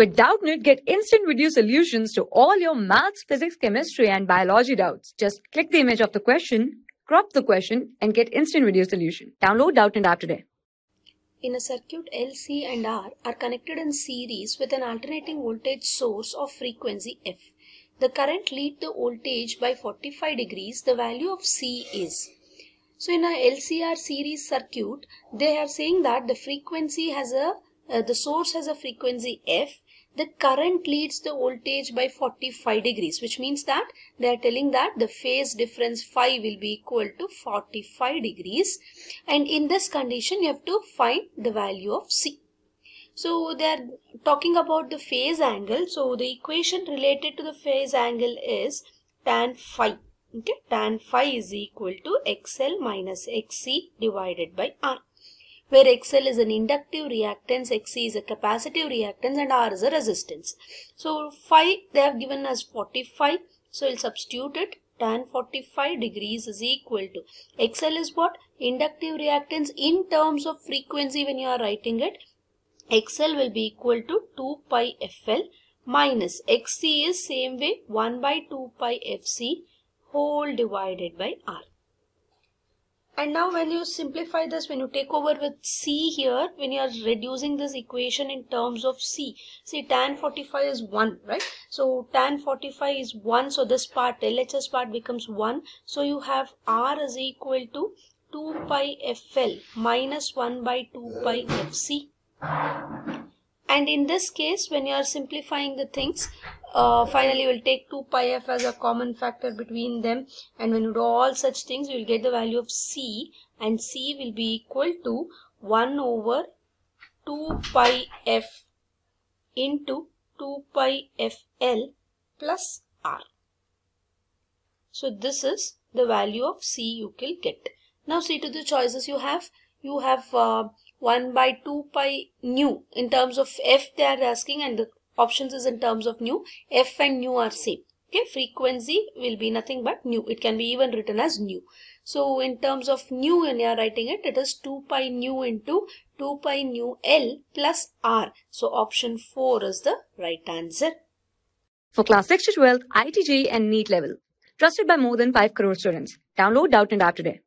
With Doubtnut, get instant video solutions to all your maths, physics, chemistry, and biology doubts. Just click the image of the question, crop the question, and get instant video solution. Download Doubtnut app today. In a circuit L, C and R are connected in series with an alternating voltage source of frequency F. The current lead the voltage by 45 degrees. The value of C is. So in a LCR series circuit, they are saying that the frequency has a, uh, the source has a frequency F the current leads the voltage by 45 degrees which means that they are telling that the phase difference phi will be equal to 45 degrees and in this condition you have to find the value of C. So they are talking about the phase angle. So the equation related to the phase angle is tan phi. Okay, tan phi is equal to XL minus XC divided by R where XL is an inductive reactance, XC is a capacitive reactance and R is a resistance. So phi they have given us 45. So we'll substitute it tan 45 degrees is equal to XL is what? Inductive reactance in terms of frequency when you are writing it. XL will be equal to 2 pi FL minus XC is same way 1 by 2 pi FC whole divided by R. And now when you simplify this, when you take over with C here, when you are reducing this equation in terms of C, see tan 45 is 1, right? So tan 45 is 1, so this part, LHS part becomes 1. So you have R is equal to 2 pi FL minus 1 by 2 pi FC. And in this case, when you are simplifying the things, uh, finally we'll take 2 pi f as a common factor between them and when you do all such things you will get the value of c and c will be equal to 1 over 2 pi f into 2 pi fl plus r. So this is the value of c you will get. Now see to the choices you have. You have uh, 1 by 2 pi nu in terms of f they are asking and the options is in terms of nu. F and nu are same. Okay, frequency will be nothing but nu. It can be even written as nu. So in terms of nu when you are writing it, it is 2 pi nu into 2 pi nu L plus R. So option 4 is the right answer. For class 6 to 12, IIT JEE and NEET level. Trusted by more than 5 crore students. Download Doubtnut app today.